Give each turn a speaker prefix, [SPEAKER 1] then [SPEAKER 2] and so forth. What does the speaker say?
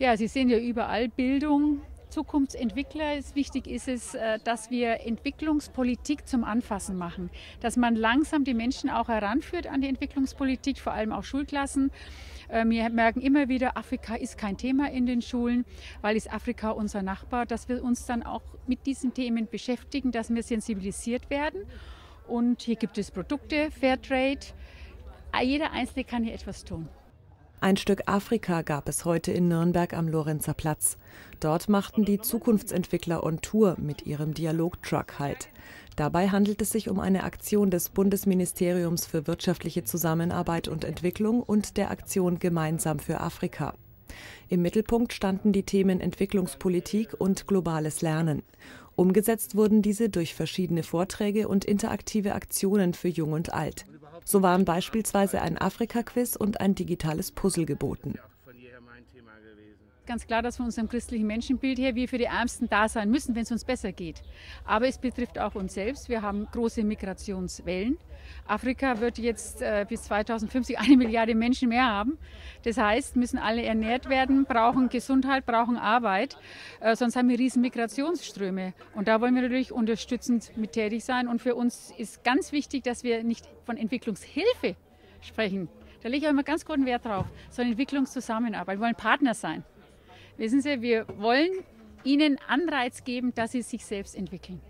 [SPEAKER 1] Ja, Sie sehen ja überall Bildung, Zukunftsentwickler ist wichtig ist es, äh, dass wir Entwicklungspolitik zum Anfassen machen, dass man langsam die Menschen auch heranführt an die Entwicklungspolitik, vor allem auch Schulklassen. Äh, wir merken immer wieder, Afrika ist kein Thema in den Schulen, weil ist Afrika unser Nachbar, dass wir uns dann auch mit diesen Themen beschäftigen, dass wir sensibilisiert werden. Und hier gibt es Produkte, Fairtrade. Jeder Einzelne kann hier etwas tun.
[SPEAKER 2] Ein Stück Afrika gab es heute in Nürnberg am Lorenzer Platz. Dort machten die Zukunftsentwickler on Tour mit ihrem Dialogtruck Halt. Dabei handelt es sich um eine Aktion des Bundesministeriums für wirtschaftliche Zusammenarbeit und Entwicklung und der Aktion Gemeinsam für Afrika. Im Mittelpunkt standen die Themen Entwicklungspolitik und globales Lernen. Umgesetzt wurden diese durch verschiedene Vorträge und interaktive Aktionen für Jung und Alt. So waren beispielsweise ein Afrika-Quiz und ein digitales Puzzle geboten
[SPEAKER 1] ganz klar, dass von unserem christlichen Menschenbild her wir für die Ärmsten da sein müssen, wenn es uns besser geht. Aber es betrifft auch uns selbst. Wir haben große Migrationswellen. Afrika wird jetzt äh, bis 2050 eine Milliarde Menschen mehr haben. Das heißt, müssen alle ernährt werden, brauchen Gesundheit, brauchen Arbeit. Äh, sonst haben wir riesen Migrationsströme. Und da wollen wir natürlich unterstützend mit tätig sein. Und für uns ist ganz wichtig, dass wir nicht von Entwicklungshilfe sprechen. Da lege ich auch immer ganz großen Wert drauf, sondern Entwicklungszusammenarbeit. Wir wollen Partner sein. Wissen Sie, wir wollen ihnen Anreiz geben, dass sie sich selbst entwickeln.